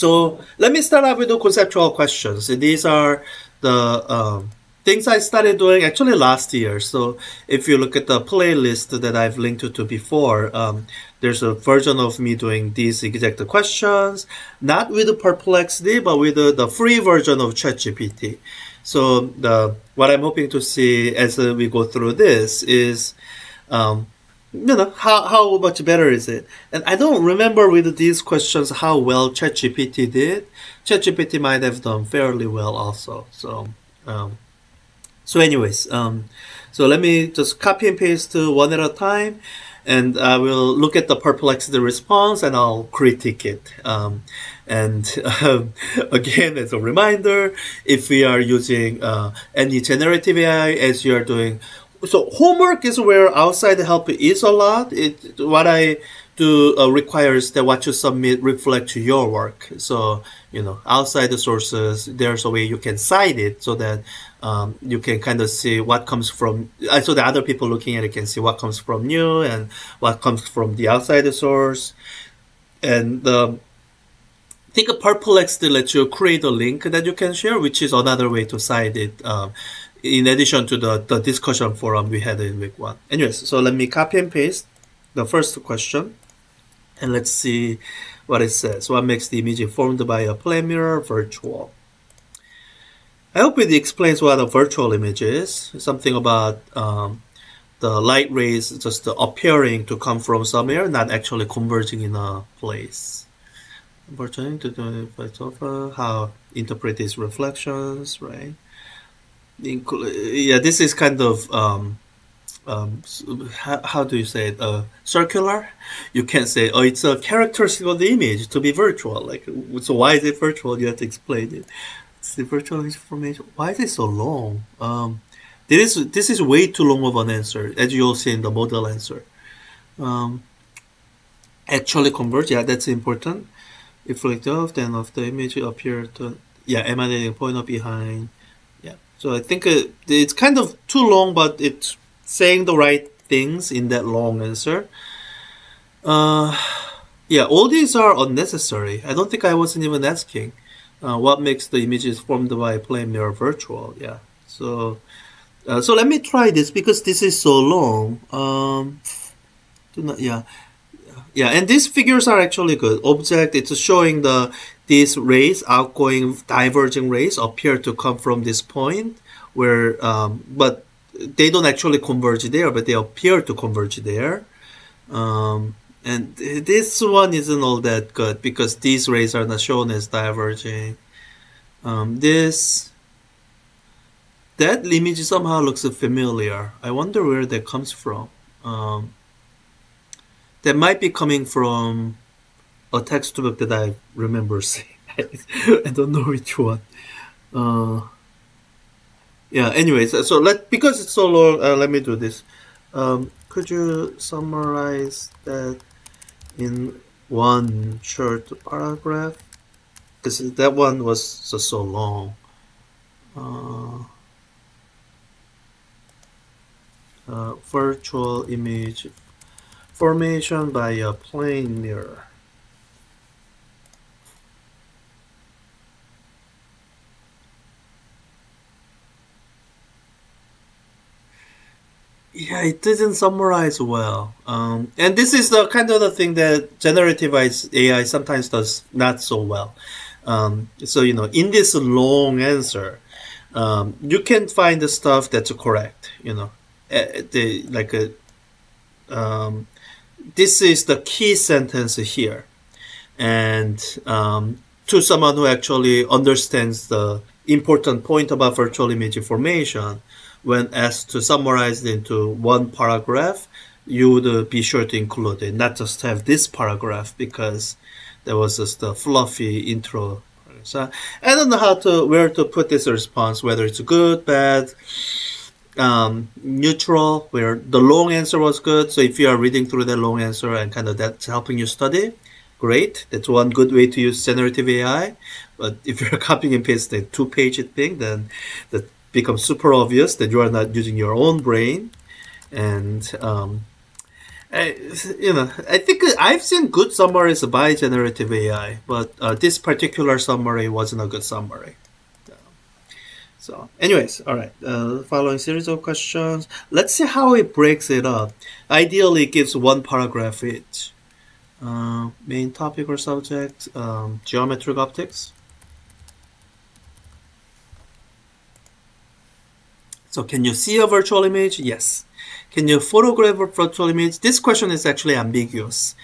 So let me start out with the conceptual questions. These are the um, things I started doing actually last year. So if you look at the playlist that I've linked to, before, um, there's a version of me doing these exact questions, not with the Perplexity, but with the, the free version of ChatGPT. So the what I'm hoping to see as we go through this is, um, you know, how, how much better is it? And I don't remember with these questions how well ChatGPT did. ChatGPT might have done fairly well also. So um, so anyways, um, so let me just copy and paste one at a time and I will look at the perplexity response and I'll critique it. Um, and um, again, as a reminder, if we are using uh, any generative AI as you are doing, so homework is where outside help is a lot. It what I do uh, requires that what you submit reflect your work. So you know, outside the sources, there's a way you can cite it so that um, you can kind of see what comes from, uh, so the other people looking at it can see what comes from you and what comes from the outside the source. And um, I think Perplexity lets you create a link that you can share, which is another way to cite it. Um, in addition to the, the discussion forum we had in week one. Anyways, so let me copy and paste the first question and let's see what it says. What makes the image formed by a plane mirror virtual? I hope it explains what a virtual image is. Something about um, the light rays just appearing to come from somewhere, not actually converging in a place. Converging to the how interpret these reflections, right? Yeah, this is kind of um, um, how, how, do you say it? Uh, circular. You can't say, oh, it's a characteristic of the image to be virtual. Like, so why is it virtual? You have to explain it It's the virtual information. Why is it so long? Um, this is this is way too long of an answer, as you'll see in the model answer. Um, actually converge, yeah, that's important. Reflective, then of the image appear to, yeah, emanating point of behind. So I think it, it's kind of too long, but it's saying the right things in that long answer. Uh, yeah, all these are unnecessary. I don't think I wasn't even asking uh, what makes the images formed by plane mirror virtual. Yeah. So, uh, so let me try this because this is so long. Um, not, yeah. Yeah, and these figures are actually good. Object, it's showing the these rays, outgoing diverging rays appear to come from this point where, um, but they don't actually converge there, but they appear to converge there. Um, and this one isn't all that good because these rays are not shown as diverging. Um, this, that image somehow looks familiar. I wonder where that comes from. Um, that might be coming from a textbook that I remember seeing. I don't know which one. Uh, yeah, anyways, so let because it's so long, uh, let me do this. Um, could you summarize that in one short paragraph because that one was just so long. Uh, uh, virtual image formation by a plane mirror. Yeah, it didn't summarize well. Um, and this is the kind of the thing that generative AI sometimes does not so well. Um, so, you know, in this long answer, um, you can find the stuff that's correct, you know, uh, the, like a, um, this is the key sentence here. And um, to someone who actually understands the important point about virtual image formation, when asked to summarize it into one paragraph, you would uh, be sure to include it, not just have this paragraph because there was just a fluffy intro. So I don't know how to where to put this response, whether it's good, bad, um, neutral, where the long answer was good. So if you are reading through the long answer and kind of that's helping you study, great. That's one good way to use generative AI. But if you're copying and pasting a two-page thing, then that becomes super obvious that you are not using your own brain and um, I, you know, I think I've seen good summaries by generative AI, but uh, this particular summary wasn't a good summary. So, anyways, all right. Uh, following series of questions. Let's see how it breaks it up. Ideally, it gives one paragraph each. Uh, main topic or subject, um, geometric optics. So, can you see a virtual image? Yes. Can you photograph a virtual image? This question is actually ambiguous.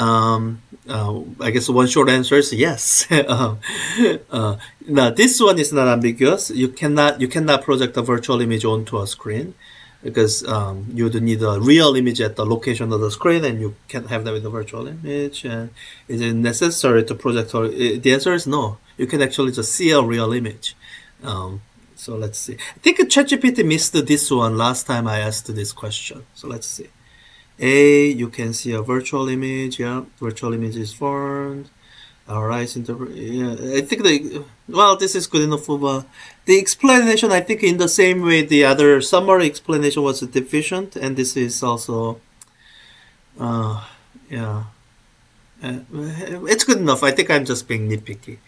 Um, uh, I guess one short answer is yes. uh, uh, now this one is not ambiguous. You cannot you cannot project a virtual image onto a screen because um, you would need a real image at the location of the screen, and you can't have that with a virtual image. And is it necessary to project? Or the answer is no. You can actually just see a real image. Um, so let's see. I think ChatGPT missed this one last time I asked this question. So let's see. A, you can see a virtual image. Yeah, virtual image is formed. All right, yeah, I think the well, this is good enough for the explanation. I think in the same way the other summary explanation was deficient, and this is also, uh, yeah, uh, it's good enough. I think I'm just being nitpicky.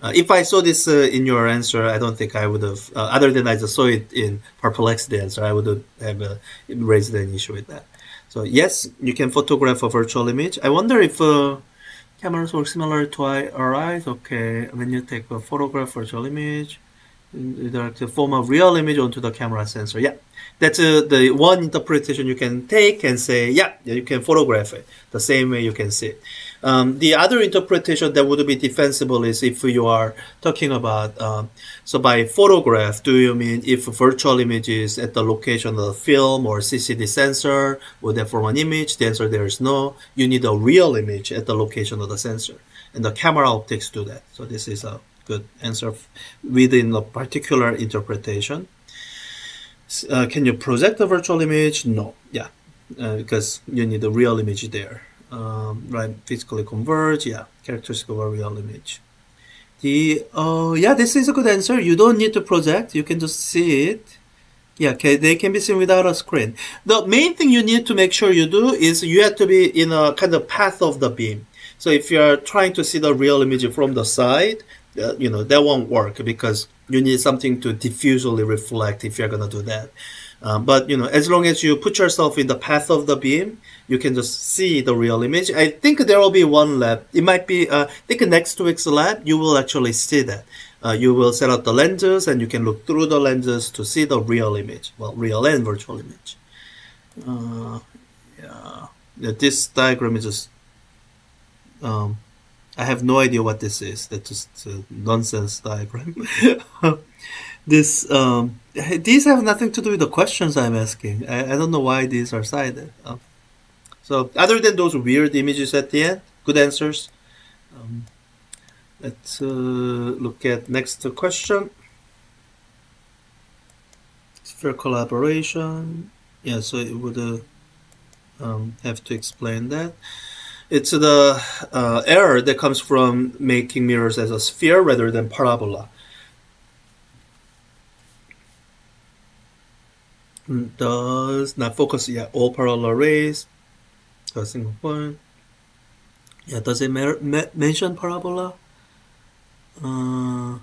Uh, if I saw this uh, in your answer, I don't think I would have, uh, other than I just saw it in perplexity answer, I would have uh, raised an issue with that. So yes, you can photograph a virtual image. I wonder if uh, cameras work similar to our eyes. Okay, when you take a photograph virtual image, direct the form of real image onto the camera sensor. Yeah, that's uh, the one interpretation you can take and say, yeah, you can photograph it the same way you can see it. Um, the other interpretation that would be defensible is if you are talking about, um, so by photograph, do you mean if virtual image is at the location of the film or CCD sensor, would that form an image? The answer there is no. You need a real image at the location of the sensor. And the camera optics do that. So this is a good answer within a particular interpretation. Uh, can you project a virtual image? No. Yeah, uh, because you need a real image there um, right physically converge yeah characteristic of a real image. The uh, yeah this is a good answer. You don't need to project. You can just see it. Yeah okay, they can be seen without a screen. The main thing you need to make sure you do is you have to be in a kind of path of the beam. So if you're trying to see the real image from the side uh, you know that won't work because you need something to diffusely reflect if you're going to do that um, but you know as long as you put yourself in the path of the beam you can just see the real image. I think there will be one lab. It might be, uh, I think next week's lab, you will actually see that. Uh, you will set up the lenses and you can look through the lenses to see the real image. Well, real and virtual image. Uh, yeah. yeah. This diagram is just, um, I have no idea what this is. That's just a nonsense diagram. this, um, these have nothing to do with the questions I'm asking. I, I don't know why these are cited. Uh, so other than those weird images at the end, good answers. Um, let's uh, look at next question. Spherical aberration. Yeah, so it would uh, um, have to explain that. It's the uh, error that comes from making mirrors as a sphere rather than parabola. Does not focus, yeah, all parallel rays a single point. Yeah, does it mention parabola? Uh,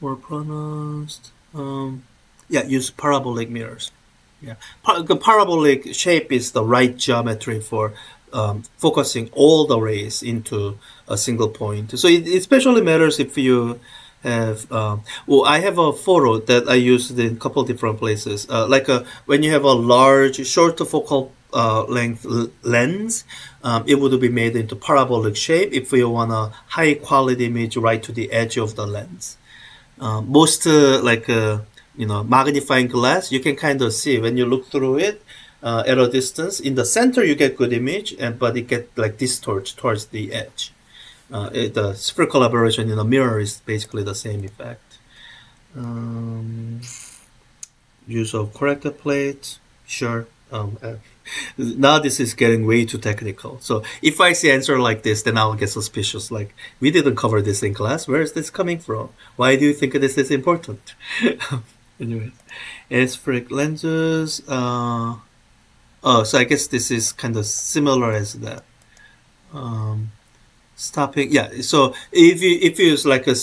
more pronounced. Um, yeah, use parabolic mirrors. Yeah, Par the parabolic shape is the right geometry for um, focusing all the rays into a single point. So it especially matters if you have um, well i have a photo that i used in a couple different places. Uh, like a, uh, when you have a large short focal uh, length lens um, it would be made into parabolic shape if you want a high quality image right to the edge of the lens. Um, most uh, like uh, you know magnifying glass you can kind of see when you look through it at a distance. In the center you get good image and but it get like distorted towards the edge uh, it, the spherical aberration in a mirror is basically the same effect. Um, use of corrector plate, sure. Um, uh, now this is getting way too technical. So if I see answer like this, then I'll get suspicious. Like we didn't cover this in class. Where is this coming from? Why do you think this is important? anyway, aspheric lenses. Uh, oh, so I guess this is kind of similar as that. Um, stopping, yeah. So if you if you use like a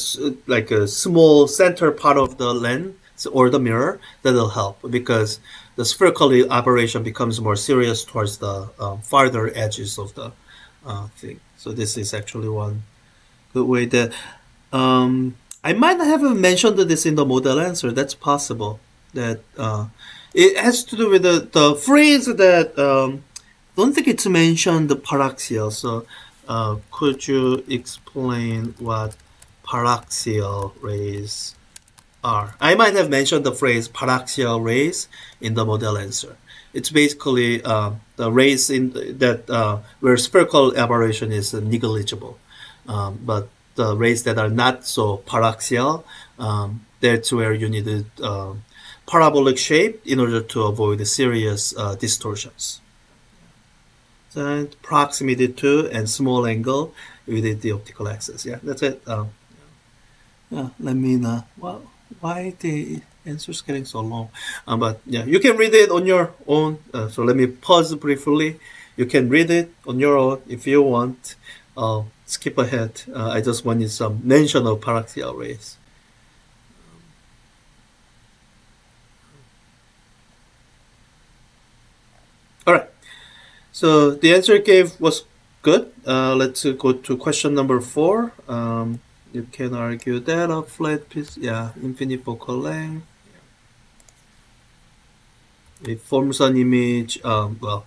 like a small center part of the lens or the mirror, that'll help because the spherical aberration becomes more serious towards the um, farther edges of the uh, thing. So this is actually one good way that um, I might not have mentioned this in the model answer. That's possible. That uh, it has to do with the, the phrase that um, don't think it's mentioned the paraxial. So uh, could you explain what paraxial rays are? I might have mentioned the phrase paraxial rays in the model answer. It's basically uh, the rays in that uh, where spherical aberration is negligible, um, but the rays that are not so paraxial, um, that's where you need a uh, parabolic shape in order to avoid serious uh, distortions. Then proximity to and small angle with the optical axis. Yeah, that's it. Um, yeah, let me know. Well, why the answer's getting so long? Um, but yeah, you can read it on your own. Uh, so let me pause briefly. You can read it on your own if you want. Uh, skip ahead. Uh, I just wanted some mention of paraxial rays. All right. So the answer gave was good. Uh, let's go to question number four. Um, you can argue that a flat piece, yeah, infinite focal length. It forms an image, um, well,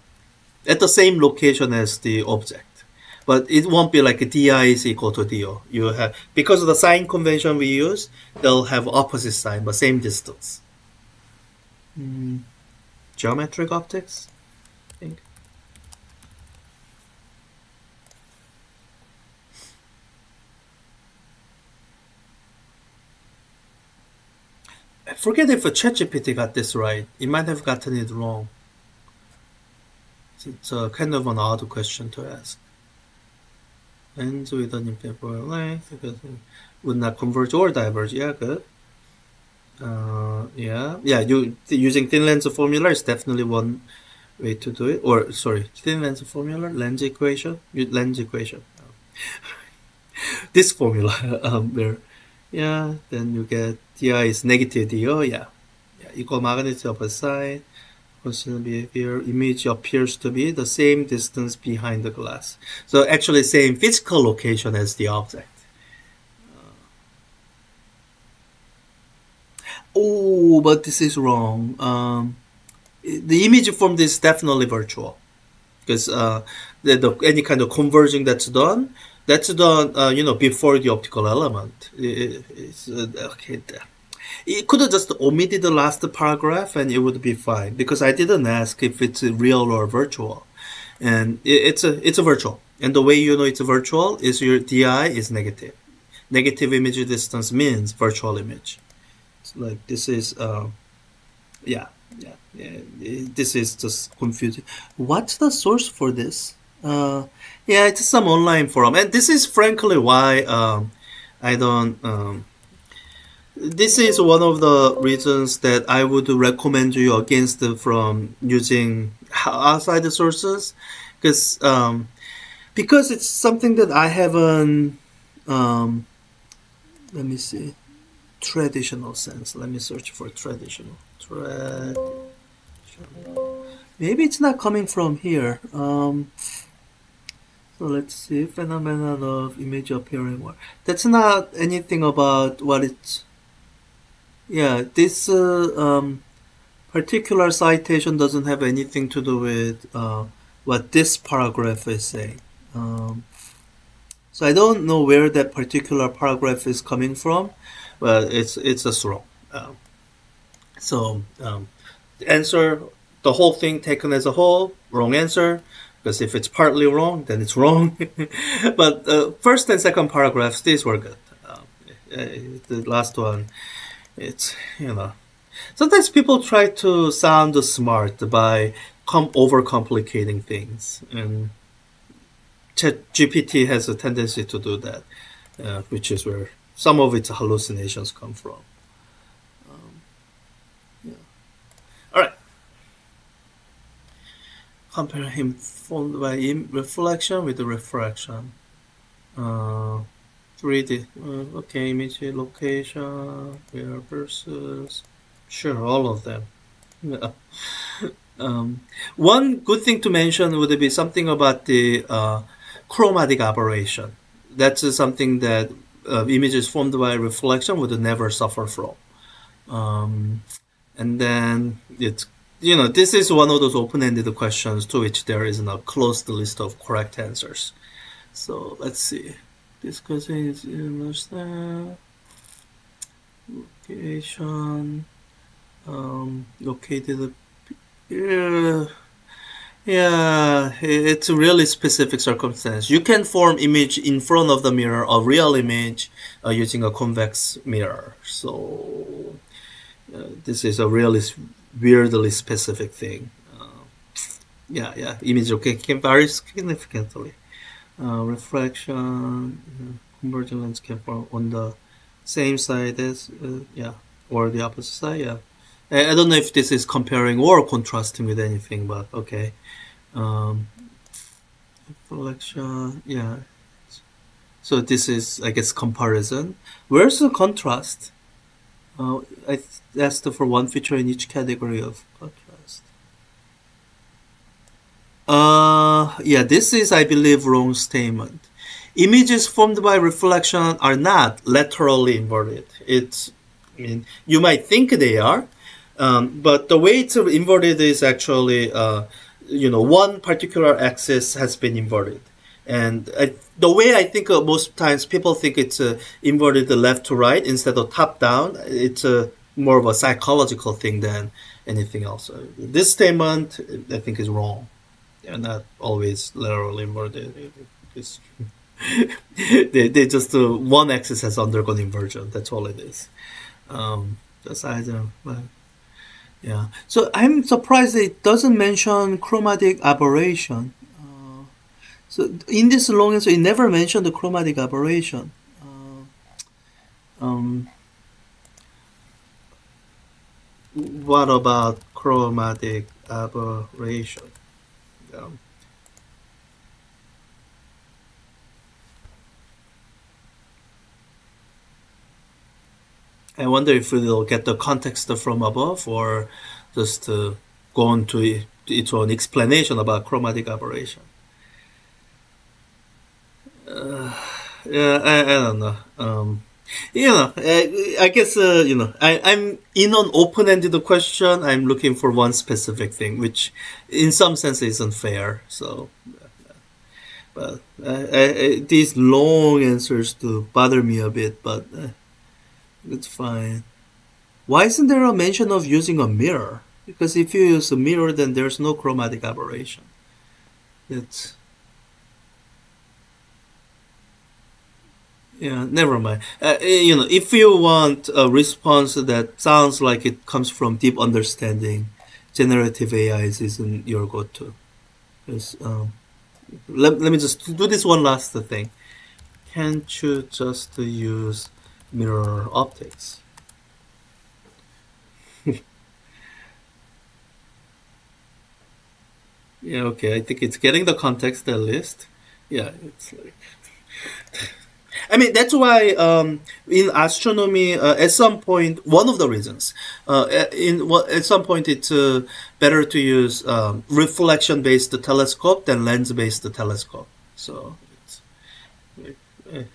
at the same location as the object. But it won't be like di is equal to do. You have because of the sign convention we use, they'll have opposite sign but same distance. Mm. Geometric optics, forget if a ChatGPT got this right. It might have gotten it wrong. It's a kind of an odd question to ask. Lens with an infinite length would not converge or diverge. Yeah, good. Uh, yeah, yeah. You using thin lens formula is definitely one way to do it. Or sorry, thin lens formula, lens equation, lens equation. this formula um, where yeah, then you get di is negative do, yeah. yeah. Equal magnitude of a side, constant behavior, image appears to be the same distance behind the glass. So actually same physical location as the object. oh, but this is wrong. Um, the image from this is definitely virtual because uh, the, the, any kind of converging that's done that's done, uh, you know, before the optical element. It, uh, okay. It could have just omitted the last paragraph and it would be fine because I didn't ask if it's real or virtual, and it, it's a it's a virtual. And the way you know it's a virtual is your di is negative. Negative image distance means virtual image. It's like this is, uh, yeah. This is just confusing. What's the source for this? Uh, yeah, it's some online forum, and this is frankly why um, I don't. Um, this is one of the reasons that I would recommend you against from using outside the sources, because um, because it's something that I haven't. Um, let me see, traditional sense. Let me search for traditional. Traditional. Maybe it's not coming from here. Um, so let's see, phenomenon of image appearing. That's not anything about what it's. Yeah, this uh, um, particular citation doesn't have anything to do with uh, what this paragraph is saying. Um, so I don't know where that particular paragraph is coming from, but it's it's a wrong. Um, so um, answer, the whole thing taken as a whole, wrong answer because if it's partly wrong, then it's wrong. but uh, first and second paragraphs, these were good. Um, uh, the last one, it's, you know, sometimes people try to sound smart by com- overcomplicating things. And GPT has a tendency to do that, uh, which is where some of its hallucinations come from. Um, Alright. Compare him formed by reflection with refraction. Uh, 3D. Uh, okay, image location, where versus. Sure, all of them. Um, one good thing to mention would be something about the uh, chromatic aberration. That's uh, something that uh, images formed by reflection would never suffer from. Um, and then it's you know this is one of those open-ended questions to which there isn't closed list of correct answers. So let's see. This question is understand location um, located. Yeah, yeah, it's a really specific circumstance. You can form image in front of the mirror, a real image, uh, using a convex mirror. So uh, this is a really weirdly specific thing. Uh, yeah, yeah, image okay can vary significantly. Uh, refraction, uh, convergent lens can form on the same side as, uh, yeah, or the opposite side, yeah. I don't know if this is comparing or contrasting with anything, but okay. Um, reflection, yeah. So this is, I guess, comparison. Where's the contrast? Uh, I asked for one feature in each category of contrast. Uh, yeah, this is, I believe, wrong statement. Images formed by reflection are not laterally inverted. It's, I mean, you might think they are, um, but the way it's inverted is actually, uh, you know, one particular axis has been inverted. And I, the way I think uh, most times people think it's uh, inverted left to right instead of top down, it's uh, more of a psychological thing than anything else. Uh, this statement, I think, is wrong. They're not always literally inverted. It's, they, they just, uh, one axis has undergone inversion. That's all it is. Um, besides, uh, yeah. So I'm surprised it doesn't mention chromatic aberration. So in this long answer, it never mentioned the chromatic aberration. Uh, um, what about chromatic aberration? Yeah. I wonder if we'll get the context from above or just uh, go on to into an explanation about chromatic aberration. Uh, yeah, I, I don't know. Um, you know, I, I guess, uh, you know, I, I'm in an open-ended question. I'm looking for one specific thing, which in some sense isn't fair. So, but I, these long answers do bother me a bit, but uh, it's fine. Why isn't there a mention of using a mirror? Because if you use a mirror, then there's no chromatic aberration. It's yeah, never mind. Uh, eh, you know, if you want a response that sounds like it comes from deep understanding, generative AI isn't your go-to. Um, let, let me just do this one last thing. Can't you just use mirror optics. yeah, okay, I think it's getting the context at least. Yeah, it's like. I mean, that's why um, in astronomy, uh, at some point, one of the reasons, uh, in at some point, it's uh, better to use um, reflection-based telescope than lens-based telescope. So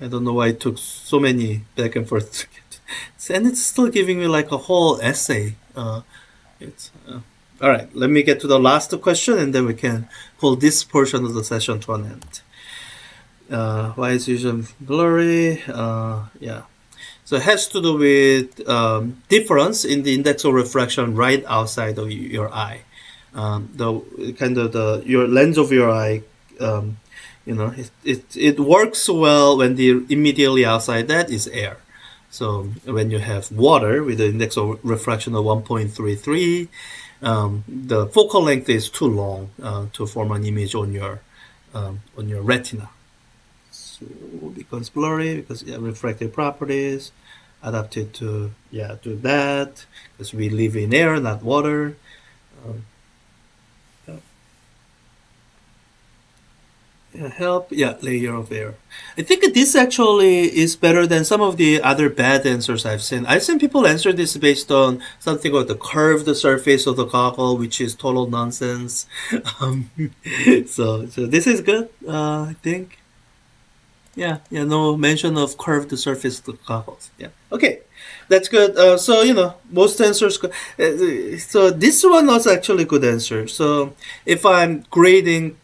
I don't know why it took so many back and forth to get, and it's still giving me like a whole essay. Uh, it's uh, all right. Let me get to the last question, and then we can pull this portion of the session to an end. Uh, why is vision blurry? Uh, yeah. So it has to do with um, difference in the index of refraction right outside of your eye. Um, the kind of the your lens of your eye um, you know it, it, it works well when the immediately outside that is air so when you have water with the index of refraction of 1.33 um, the focal length is too long uh, to form an image on your um, on your retina becomes blurry because yeah, refractive properties adapted to yeah to that because we live in air not water um, Yeah, help. Yeah, layer of air I think this actually is better than some of the other bad answers I've seen. I've seen people answer this based on something like the curved surface of the goggle, which is total nonsense. Um, so, so this is good. Uh, I think. Yeah, yeah. No mention of curved surface goggles. Yeah. Okay, that's good. Uh, so you know most answers. Uh, so this one was actually good answer. So if I'm grading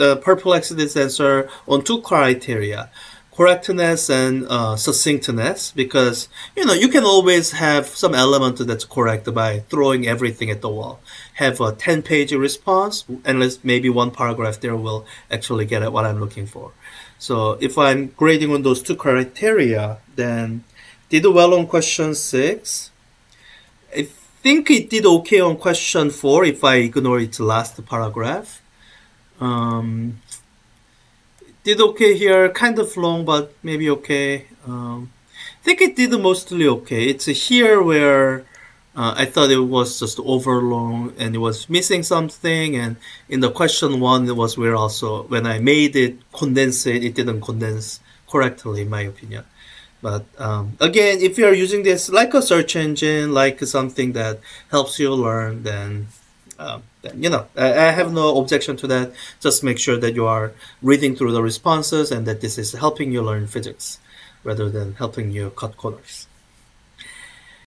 uh, perplexity answer on two criteria correctness and uh, succinctness because you know you can always have some element that's correct by throwing everything at the wall have a 10 page response and maybe one paragraph there will actually get at what i'm looking for so if i'm grading on those two criteria then did well on question 6 i think it did okay on question 4 if i ignore its last paragraph um, did okay here, kind of long, but maybe okay. Um, I think it did mostly okay. It's here where uh, I thought it was just overlong and it was missing something. And in the question one, it was where also when I made it condense it, it didn't condense correctly, in my opinion. But um, again, if you are using this like a search engine, like something that helps you learn, then um, then you know I, I, have no objection to that just make sure that you are reading through the responses and that this is helping you learn physics rather than helping you cut corners